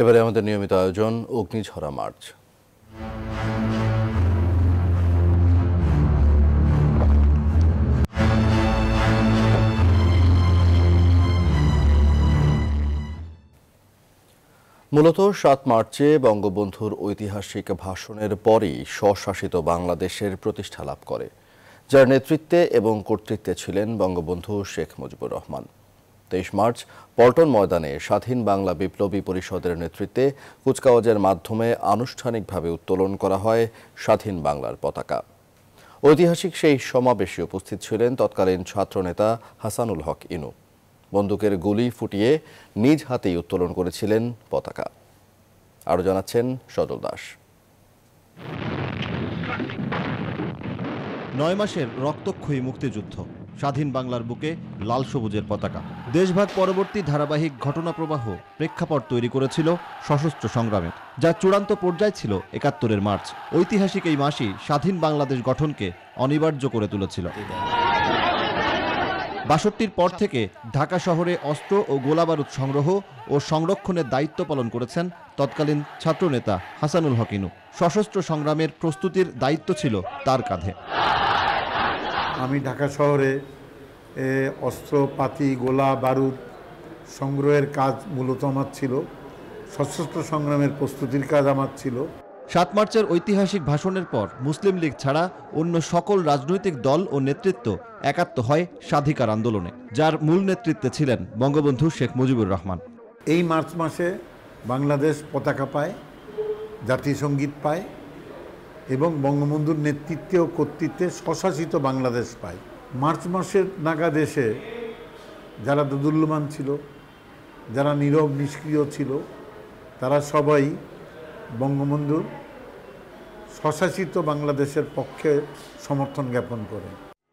এবারে আমাদের নিয়মিত আয়োজন, অগ্নিঝরা মার্চ। মূলত সাত মার্চে বঙ্গবন্ধুর ঐতিহাসিক ভাষণের পরই স্বশাসিত বাংলাদেশের প্রতিষ্ঠা লাভ করে, যার নেতৃত্বে এবং কর্তৃত্বে ছিলেন বঙ্গবন্ধু শেখ মুজিবুর রহমান। তেইশ মার্চ পল্টন ময়দানে স্বাধীন বাংলা বিপ্লবী পরিষদের নেতৃত্বে কুচকাওয়াজের মাধ্যমে আনুষ্ঠানিকভাবে উত্তোলন করা হয় স্বাধীন বাংলার পতাকা। ঐতিহাসিক সেই সমাবেশে উপস্থিত ছিলেন তৎকালীন ছাত্রনেতা হাসানুল হক ইনু। বন্দুকের গুলি ফুটিয়ে নিজ হাতেই উত্তোলন করেছিলেন পতাকা। আরও জানাচ্ছেন সজল দাস। নয় মাসের রক্তক্ষয়ী মুক্তিযুদ্ধ। স্বাধীন বাংলার বুকে লাল সবুজের পতাকা। দেশভাগ পরবর্তী ধারাবাহিক ঘটনাপ্রবাহ প্রেক্ষাপট তৈরি করেছিল সশস্ত্র সংগ্রামের, যা চূড়ান্ত পর্যায় ছিল একাত্তরের মার্চ। ঐতিহাসিক এই মাসই স্বাধীন বাংলাদেশ গঠনকে অনিবার্য করে তুলেছিল। বাষট্টির পর থেকে ঢাকা শহরে অস্ত্র ও গোলাবারুদ সংগ্রহ ও সংরক্ষণের দায়িত্ব পালন করেছেন তৎকালীন ছাত্রনেতা হাসানুল হকিনু সশস্ত্র সংগ্রামের প্রস্তুতির দায়িত্ব ছিল তার কাঁধে। আমি ঢাকা শহরে এ, অস্ত্রপাতি গোলা বারুদ সংগ্রহের কাজ মূলত আমার ছিল। সশস্ত্র সংগ্রামের প্রস্তুতির কাজ আমার ছিল। সাত মার্চের ঐতিহাসিক ভাষণের পর মুসলিম লীগ ছাড়া অন্য সকল রাজনৈতিক দল ও নেতৃত্ব একাত্ম হয় স্বাধিকার আন্দোলনে যার মূল নেতৃত্বে ছিলেন বঙ্গবন্ধু শেখ মুজিবুর রহমান। এই মার্চ মাসে বাংলাদেশ পতাকা পায় জাতীয় সংগীত পায় এবং বঙ্গবন্ধুর নেতৃত্বে ও কর্তৃত্বে স্বশাসিত বাংলাদেশ পায়। মার্চ মাসের নাগাদ এসে যারা দোদুল্যমান ছিল যারা নীরব নিষ্ক্রিয় ছিল তারা সবাই বঙ্গবন্ধুর স্বশাসিত বাংলাদেশের পক্ষে সমর্থন জ্ঞাপন করে।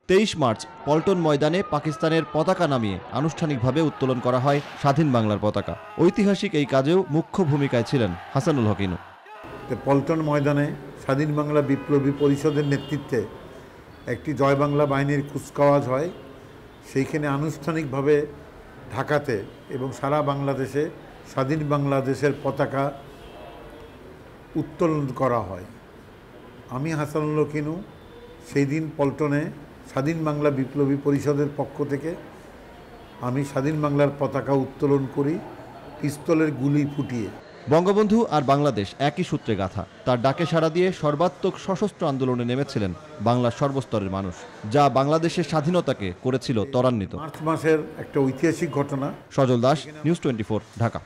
তেইশ মার্চ পল্টন ময়দানে পাকিস্তানের পতাকা নামিয়ে আনুষ্ঠানিকভাবে উত্তোলন করা হয় স্বাধীন বাংলার পতাকা। ঐতিহাসিক এই কাজেও মুখ্য ভূমিকায় ছিলেন হাসানুল হকিনু। পল্টন ময়দানে স্বাধীন বাংলা বিপ্লবী পরিষদের নেতৃত্বে একটি জয় বাংলা বাহিনীর কুচকাওয়াজ হয়। সেইখানে আনুষ্ঠানিকভাবে ঢাকাতে এবং সারা বাংলাদেশে স্বাধীন বাংলাদেশের পতাকা উত্তোলন করা হয়। আমি হাসানুল কিনু সেই দিন পল্টনে স্বাধীন বাংলা বিপ্লবী পরিষদের পক্ষ থেকে আমি স্বাধীন বাংলার পতাকা উত্তোলন করি, পিস্তলের গুলি ফুটিয়ে। বঙ্গবন্ধু আর বাংলাদেশ একই সূত্রে গাথা। তার ডাকে সাড়া দিয়ে সর্বাত্মক সশস্ত্র আন্দোলনে নেমেছিলেন বাংলার সর্বস্তরের মানুষ যা বাংলাদেশের স্বাধীনতাকে করেছিল ত্বরান্বিত। মার্চ মাসের একটা ঐতিহাসিক ঘটনা। Sajal Das news twenty Dhaka.